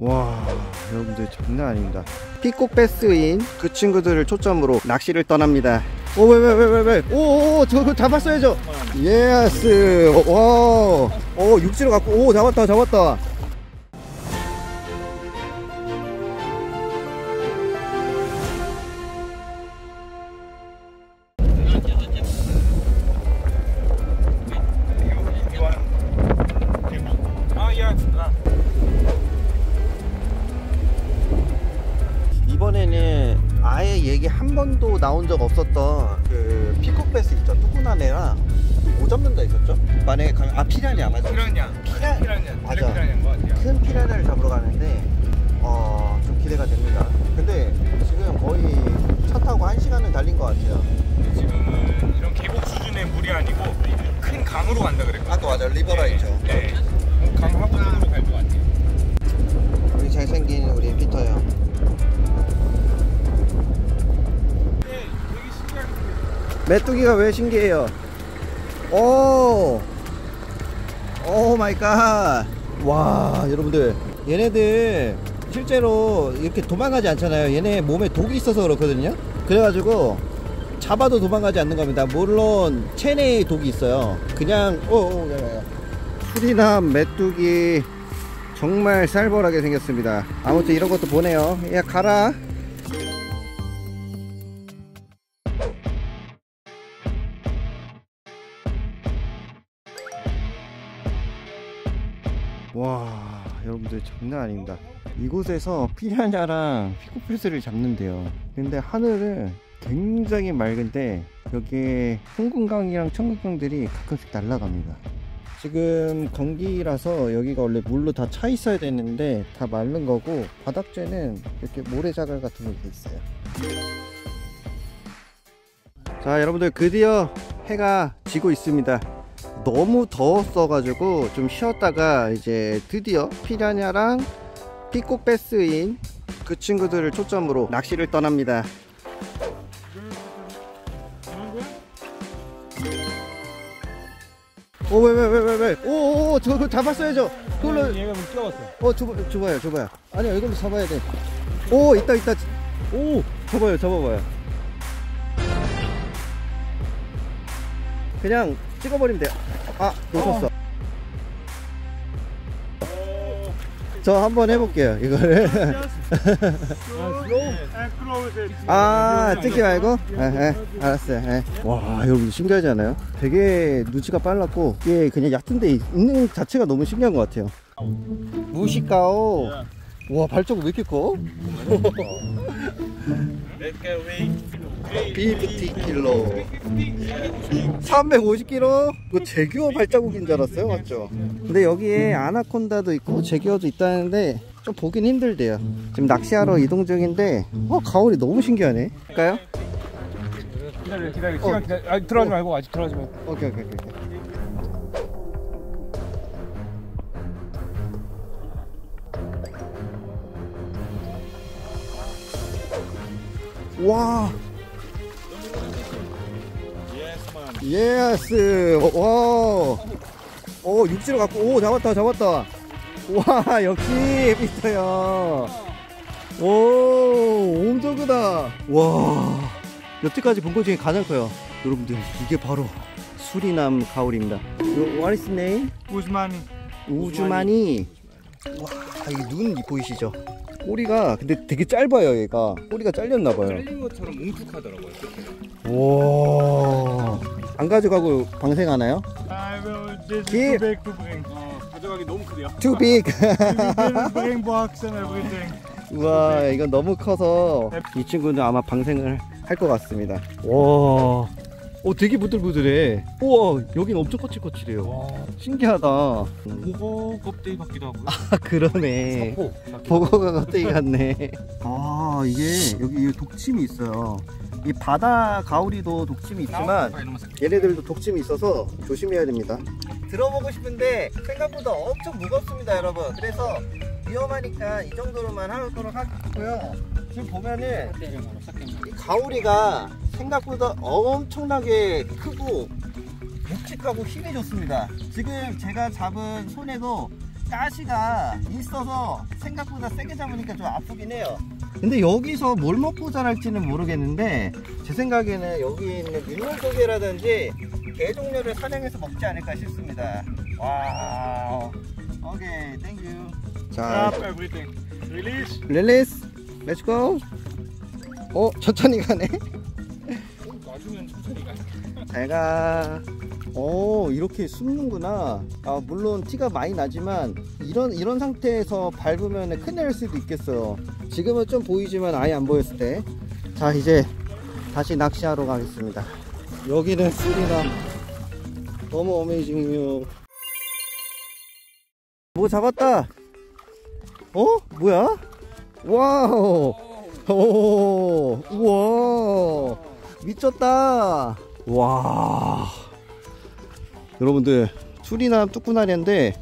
와 여러분들 장난 아닙니다. peacock bass인 그 친구들을 초점으로 낚시를 떠납니다. 오 왜 왜 왜 왜왜 오오 저거 잡았어야죠. yes. wow 육지로 갖고. 오 잡았다 잡았다 번도 나온 적 없었던 그 peacock bass 있죠 뚜꾸나리랑 뭐 잡는다 있었죠? 만약에 가면 아 피라냐 맞아 피라냐. 피라- 피라냐. 맞아. 큰 피라냐를 잡으러 가는데 어, 좀 기대가 됩니다 근데 지금 거의 차 타고 한 시간은 달린 것 같아요 지금은 이런 계곡 수준의 물이 아니고 큰 강으로 간다 그랬거든요. 아까 맞아 river라이죠 네. 어, 강 하구으로 갈 것 같아요. 우리 잘생긴 우리 피터 형 메뚜기가 왜 신기해요? 오! oh my God! 와, 여러분들. 얘네들 실제로 이렇게 도망가지 않잖아요. 얘네 몸에 독이 있어서 그렇거든요. 그래가지고 잡아도 도망가지 않는 겁니다. 물론 체내에 독이 있어요. 그냥, 오, 오, 야, 야, 야. 수리남 메뚜기 정말 살벌하게 생겼습니다. 아무튼 이런 것도 보네요. 야, 가라. 장난 아닙니다. 이곳에서 피라냐랑 피코패스를 잡는데요. 근데 하늘은 굉장히 맑은데 여기에 홍금강이랑 청금강들이 가끔씩 날아갑니다. 지금 건기라서 여기가 원래 물로 다 차 있어야 되는데 다 마른 거고 바닥재는 이렇게 모래자갈 같은 게 있어요. 자 여러분들 드디어 해가 지고 있습니다 너무 더웠어 가지고 좀 쉬었다가 이제 드디어 피라냐랑 피콕 베스인 그 친구들을 초점으로 낚시를 떠납니다. 오 왜 왜 왜 왜왜? 오오 저거 잡았어야죠. 그걸로 얘가 뭐. 어 줘봐, 줘봐요 줘봐요. 아니야 이걸로 잡아야 돼오 있다 있다. 오 잡아요 잡아봐요. 그냥 찍어버리면 돼요. 아 놓쳤어. 저 한번 해볼게요 이거를. 아 찍지 말고? 예, 예, 알았어요 예. 와 여러분 신기하지 않아요? 되게 누지가 빨랐고 이게 그냥 얕은 데 있는 자체가 너무 신기한 것 같아요. 무시까오. 와 발자국 왜 이렇게 커? 50kg 350kg? 이거 제규어 발자국인 줄 알았어요 맞죠? 근데 여기에 아나콘다도 있고 제규어도 있다는데 좀 보긴 힘들대요 지금 낚시하러 이동 중인데 어 가오리 너무 신기하네 할까요? 기다려, 기다려. 시간 기다려. 아, 들어가지 말고 아직 들어가지 말고. 오케이 오케이 오케이 와 yes. 와. 오, 육지로 갖고 오 잡았다 잡았다. 와 역시 피터야 오 엄청 크다. 와. 여태까지 본 것 중에 가장 커요. 여러분들 이게 바로 수리남 가오리입니다. What is name? 우즈마니. 우주마니. 와 이 눈 보이시죠? 꼬리가 근데 되게 짧아요 얘가 꼬리가 잘렸나봐요 잘린 것처럼 뭉툭하더라고요. 와안 가져가고 방생하나요? Keep. 어, 가져가기 너무 크대요. Too big Didn't bring box and everything. 우와 이건 너무 커서 이 친구는 아마 방생을 할 것 같습니다 와 오, 되게 부들부들해. 우와 여긴 엄청 거칠거칠해요. 와, 신기하다. 보고 껍데기 같기도 하고요. 아 그러네. 오, 버거가 껍데기 같네. 아 이게 여기 독침이 있어요. 이 바다 가오리도 독침이 있지만 얘네들도 독침이 있어서 조심해야 됩니다. 들어보고 싶은데 생각보다 엄청 무겁습니다 여러분. 그래서 위험하니까 이 정도로만 하도록 하고요 지금 보면은 이 가오리가 생각보다 엄청나게 크고 묵직하고 힘이 좋습니다 지금 제가 잡은 손에도 가시가 있어서 생각보다 세게 잡으니까 좀 아프긴 해요. 근데 여기서 뭘 먹고 자랄지는 모르겠는데 제 생각에는 여기 있는 민물조개라든지 게 종류를 사냥해서 먹지 않을까 싶습니다. 와, 오케이, thank you. 자, Drop everything. Release. Release, let's go. 어, 천천히 가네. 놔주면 천천히 가. 잘 가. 오, 이렇게 숨는구나. 아, 물론 티가 많이 나지만 이런 이런 상태에서 밟으면 큰일 날 수도 있겠어요. 지금은 좀 보이지만 아예 안 보였을 때. 자, 이제 다시 낚시하러 가겠습니다. 여기는 수리남. 너무 amazing이요. 뭐 잡았다. 어? 뭐야? Wow. 오, 우와. 미쳤다. 와. 여러분들, 수리남 뚜꾸나리인데,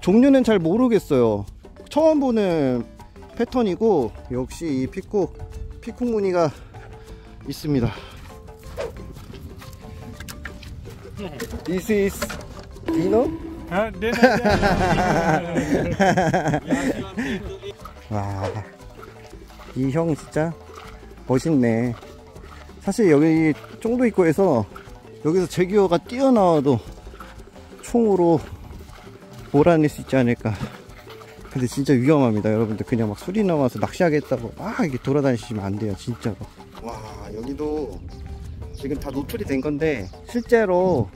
종류는 잘 모르겠어요. 처음 보는 패턴이고, 역시 이 피콕, 피콕 무늬가 있습니다. This is? 아, 네, 네, 네. 와, 이 형 진짜 멋있네. 사실 여기 쫑도 있고 해서 여기서 제기어가 뛰어나와도 총으로 몰아낼 수 있지 않을까. 근데 진짜 위험합니다, 여러분들. 그냥 막 소리 나와서 낚시하겠다고 막 이렇게 돌아다니시면 안 돼요, 진짜로. 와, 여기도 지금 다 노출이 된 건데 실제로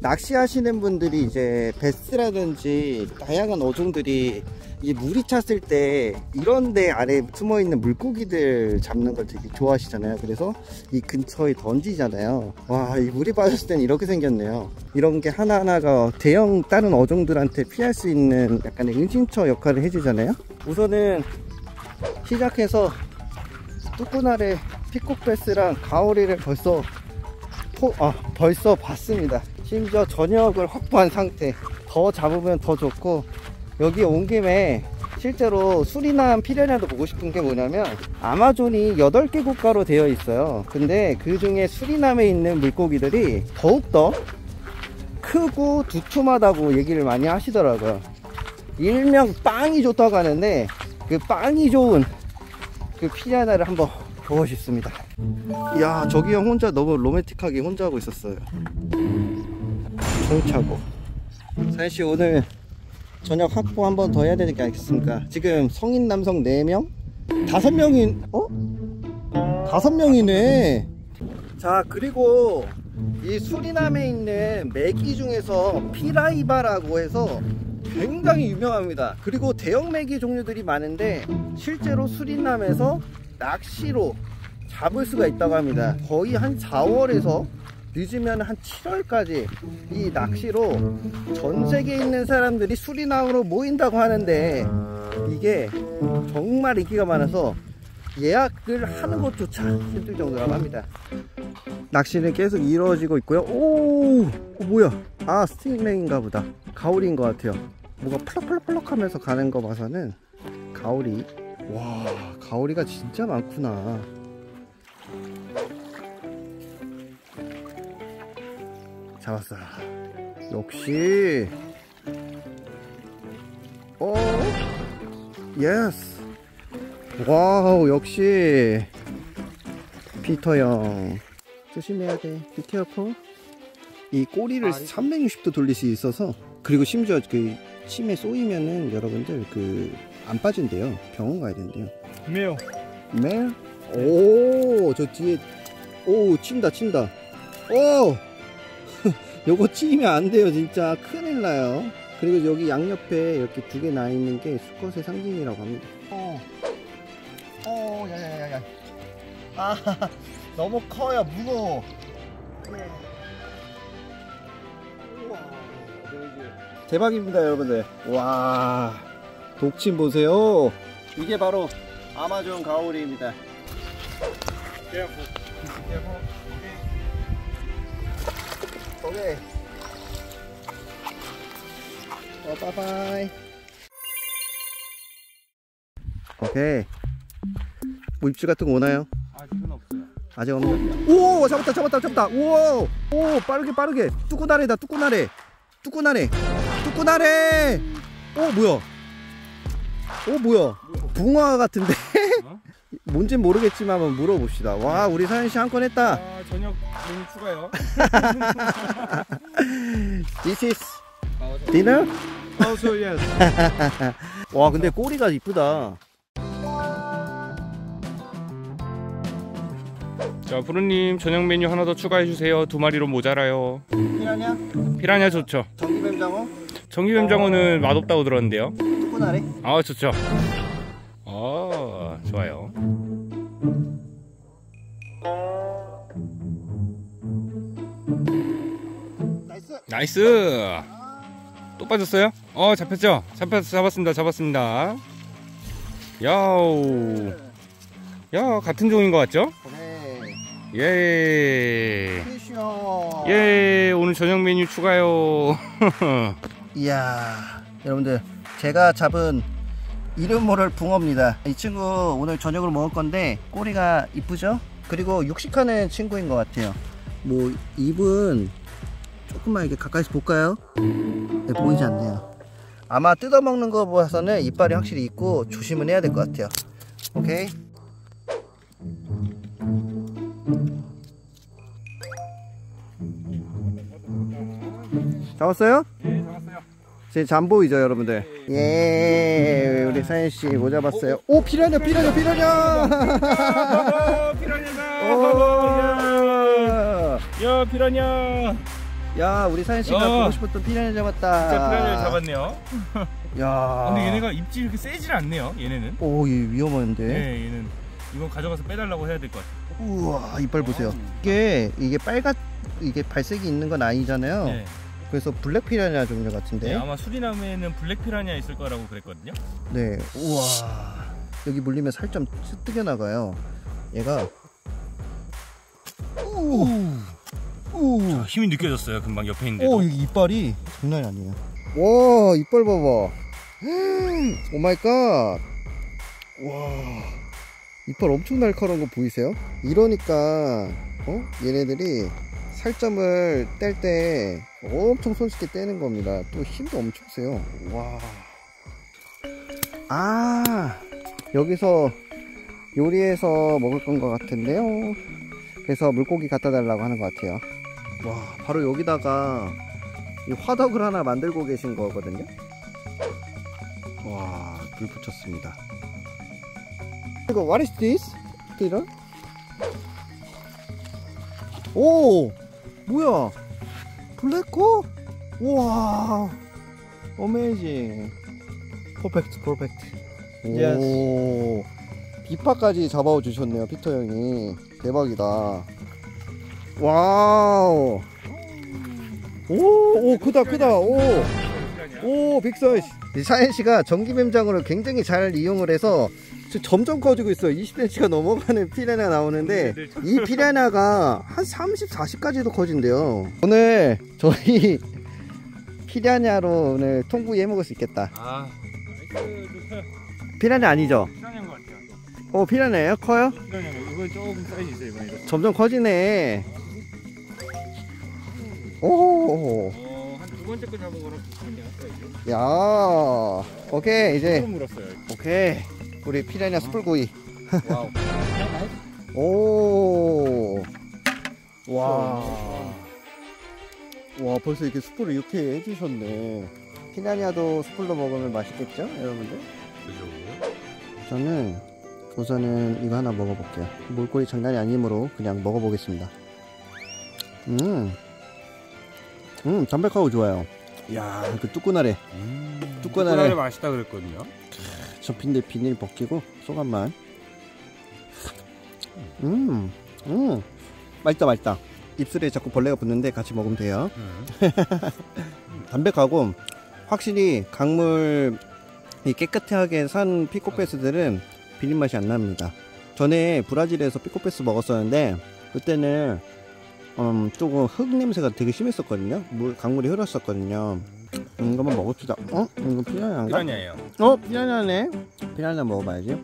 낚시하시는 분들이 이제 베스라든지 다양한 어종들이 이 물이 찼을 때 이런 데 아래 숨어 있는 물고기들 잡는 걸 되게 좋아하시잖아요. 그래서 이 근처에 던지잖아요. 와, 이 물이 빠졌을 땐 이렇게 생겼네요. 이런 게 하나하나가 대형 다른 어종들한테 피할 수 있는 약간의 은신처 역할을 해주잖아요. 우선은 시작해서 뚜꾸나래 피콕베스랑 가오리를 벌써 포, 아, 벌써 봤습니다. 심지어 저녁을 확보한 상태. 더 잡으면 더 좋고, 여기 온 김에 실제로 수리남 피레냐도 보고 싶은 게 뭐냐면, 아마존이 8개 국가로 되어 있어요. 근데 그 중에 수리남에 있는 물고기들이 더욱더 크고 두툼하다고 얘기를 많이 하시더라고요. 일명 빵이 좋다고 하는데, 그 빵이 좋은 그 피레냐를 한번 보고 싶습니다. 야 저기 형 혼자 너무 로맨틱하게 혼자 하고 있었어요. 총차고. 사연씨 오늘 저녁 확보 한 번 더 해야 되는 게 아니겠습니까? 지금 성인 남성 4명? 5명인 어? 5명이네. 자 그리고 이 수리남에 있는 메기 중에서 피라이바라고 해서 굉장히 유명합니다. 그리고 대형 메기 종류들이 많은데 실제로 수리남에서 낚시로 잡을 수가 있다고 합니다. 거의 한 4월에서 늦으면 한 7월까지 이 낚시로 전 세계에 있는 사람들이 수리남으로 모인다고 하는데 이게 정말 인기가 많아서 예약을 하는 것조차 힘들 정도라고 합니다. 낚시는 계속 이루어지고 있고요. 오, 어, 뭐야? 아 스팅레인가 보다. 가오리인 것 같아요. 뭐가 펄럭펄럭펄럭 하면서 가는 거 봐서는 가오리. 와, 가오리가 진짜 많구나. 잡았어. 역시. 어, yes. Wow, 역시. 피터 형. 조심해야 돼. Be careful. 이 꼬리를 360도 돌릴 수 있어서 그리고 심지어 그 침에 쏘이면은 여러분들 그 안 빠진대요. 병원 가야 된대요. 매요. 네. 오, 저 뒤에 오, 친다, 친다. 오! 요거 치면 안 돼요, 진짜. 큰일 나요. 그리고 여기 양옆에 이렇게 두 개 나 있는 게 수컷의 상징이라고 합니다. 어. 어, 야야야야. 아, 너무 커요, 무거워. 대박입니다, 여러분들. 와, 독침 보세요. 이게 바로 아마존 가오리입니다. 오케이. 어, 바이바이. 오케이. 뭐 입질 같은 거 오나요? 아직은 없어요. 아직 없는. 오, 잡았다, 잡았다, 잡았다. 우와, 오, 빠르게, 빠르게. 뚜꾸나래다, 뚜꾸나래. 뚜꾸나래. 뚜꾸나래. 어 뭐야? 어 뭐야? 붕어 같은데? 어? 뭔진 모르겠지만 한번 물어봅시다. 와 우리 사연 씨한 건 했다. 아, 저녁 메뉴 추가요. This is dinner? Also yes. 와 근데 꼬리가 이쁘다. 자, 부르님 저녁 메뉴 하나 더 추가해 주세요. 두 마리로 모자라요. 피라냐? 피라냐 좋죠. 전기뱀장어? 전기뱀장어는 맛없다고 들었는데요. 뚜꾸나리? 아, 좋죠. 아, 좋아요. Nice. 또 빠졌어요? 어, 잡혔죠? 잡혔 잡았습니다. 잡았습니다. 야우. 야, 같은 종인 것 같죠? 그래. 예. 예, 오늘 저녁 메뉴 추가요. 이야 여러분들 제가 잡은 이름 모를 붕어입니다. 이 친구 오늘 저녁으로 먹을 건데 꼬리가 이쁘죠? 그리고 육식하는 친구인 것 같아요. 뭐 입은 조금만 이렇게 가까이서 볼까요? 네, 보이지 않네요. 아마 뜯어먹는 거 봐서는 이빨이 확실히 있고 조심은 해야 될 것 같아요. 오케이. 잡았어요? 예, 잡았어요. 제 잠 보이죠 여러분들 예 우리 사연씨 뭐 잡았어요 오 피라냐 피라냐 피라냐 아, 피라냐다. 오. 야, 피라냐. 야 우리 사연씨가 야. 보고 싶었던 피라냐 잡았다 진짜 피라냐를 잡았네요. 야 근데 얘네가 입질이 그렇게 세질 않네요. 얘네는. 오 얘 위험한데 네, 얘는 이건 가져가서 빼달라고 해야 될 것 같아요. 우와 이빨 보세요 이게 이게 빨갛 이게 발색이 있는 건 아니잖아요 네. 그래서 black 피라냐 종류 네, 같은데 아마 수리남에는 black 피라냐 있을 거라고 그랬거든요. 네 우와 여기 물리면 살점 뜯겨 나가요 얘가 오. 오. 힘이 느껴졌어요. 금방 옆에 있는데. 오 여기 이빨이 장난이 아니에요 와 이빨 봐봐 oh my god 와 이빨 엄청 날카로운 거 보이세요? 이러니까 어? 얘네들이 살점을 뗄 때 엄청 손쉽게 떼는 겁니다. 또 힘도 엄청 세요. 와 아 여기서 요리해서 먹을 건 것 같은데요. 그래서 물고기 갖다 달라고 하는 것 같아요. 와 바로 여기다가 이 화덕을 하나 만들고 계신 거거든요. 와 불 붙였습니다. 이거 what is this? 오 뭐야? 블랙코? 우와 amazing perfect perfect 오 비파까지 잡아주셨네요 피터 형이. 대박이다. Wow. 오, 오 크다 크다. 오, 오 big size. 사연 씨가 전기뱀장어를 굉장히 잘 이용을 해서 점점 커지고 있어요 20cm가 넘어가는 피라냐 나오는데 이 피라냐가 한 30, 40까지도 커진대요 오늘 저희 피라냐로 오늘 통구이 해먹을 수 있겠다 아. 피라냐 아니죠? 피라냐인 것 같아요. 어 피라냐예요? 커요? 피라냐. 이건 조금 사이즈 있어요, 이번에. 점점 커지네 오, 어, 한두 번째 거 잡은 거랑 사이즈. 야, 오케이 이제 물었어요. 오케이 우리 피라냐 숯불구이. 오, 와, 와 벌써 이렇게 숯불을 이렇게 해주셨네. 피라냐도 숯불로 먹으면 맛있겠죠, 여러분들? 저는 우선은 이거 하나 먹어볼게요. 물고기 장난이 아니므로 그냥 먹어보겠습니다. 음, 음 담백하고 좋아요. 야, 그 뚜꾸나래. 뚜꾸나래. 뚜꾸나래 맛있다 그랬거든요. 접힌데 비닐 벗기고 소감만. 음, 음. 맛있다 맛있다. 입술에 자꾸 벌레가 붙는데 같이 먹으면 돼요. 담백하고 확실히 강물 이 깨끗하게 산 피코패스들은 비린 맛이 안 납니다. 전에 브라질에서 피코패스 먹었었는데 그때는 음, 조금 흙 냄새가 되게 심했었거든요. 물 강물이 흐렸었거든요 음, 이거 한번 먹읍시다. 어? 이거 피라냐인가? 피라냐예요. 어? 피라냐네. 피라냐 먹어봐야지.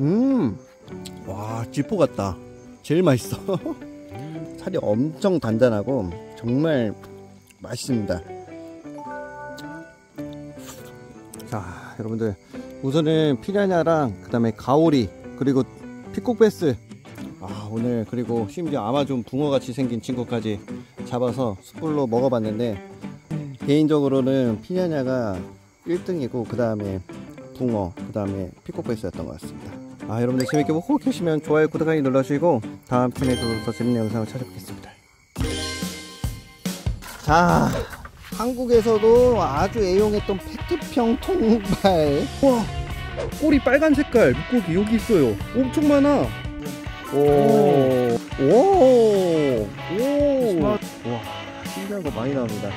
음와 지포 같다. 제일 맛있어. 살이 엄청 단단하고 정말 맛있습니다. 자, 여러분들. 우선은 피라냐랑 그 다음에 가오리 그리고 피콕베스 아 오늘 그리고 심지어 아마존 붕어 같이 생긴 친구까지 잡아서 숯불로 먹어봤는데 개인적으로는 피라냐가 1등이고 그 다음에 붕어 그 다음에 피콕베스였던 것 같습니다. 아 여러분들 재밌게 보고 계시면 좋아요 구독하기 눌러주시고 다음 편에도 더 재밌는 영상을 찾아뵙겠습니다. 자 한국에서도 아주 애용했던 페트병 통발 와 꼬리 빨간 색깔 물고기 여기 있어요 엄청 많아 오 오 오. 와 신기한 거 많이 나옵니다